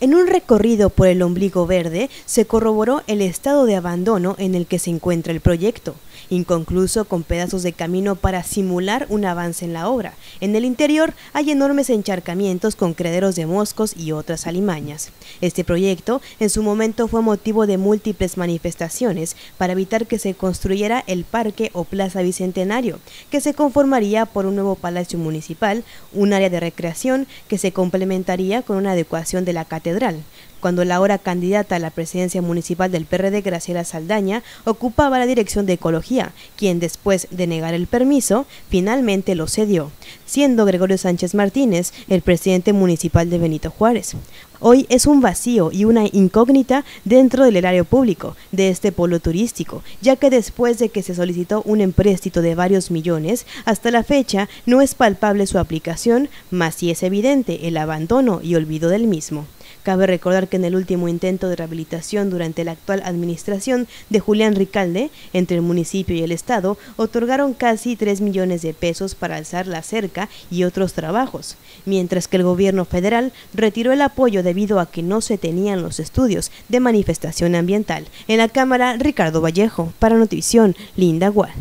En un recorrido por el ombligo verde se corroboró el estado de abandono en el que se encuentra el proyecto, inconcluso con pedazos de camino para simular un avance en la obra. En el interior hay enormes encharcamientos con crederos de moscos y otras alimañas. Este proyecto en su momento fue motivo de múltiples manifestaciones para evitar que se construyera el parque o plaza bicentenario, que se conformaría por un nuevo palacio municipal, un área de recreación que se complementaría con una adecuación de la catedral cuando la ahora candidata a la presidencia municipal del PRD, Graciela Saldaña, ocupaba la dirección de Ecología, quien después de negar el permiso, finalmente lo cedió, siendo Gregorio Sánchez Martínez el presidente municipal de Benito Juárez. Hoy es un vacío y una incógnita dentro del erario público de este polo turístico, ya que después de que se solicitó un empréstito de varios millones, hasta la fecha no es palpable su aplicación, más si es evidente el abandono y olvido del mismo. Cabe recordar que en el último intento de rehabilitación durante la actual administración de Julián Ricalde, entre el municipio y el Estado, otorgaron casi 3 millones de pesos para alzar la cerca y otros trabajos, mientras que el gobierno federal retiró el apoyo debido a que no se tenían los estudios de manifestación ambiental. En la Cámara, Ricardo Vallejo, para Notivisión, Linda Gual.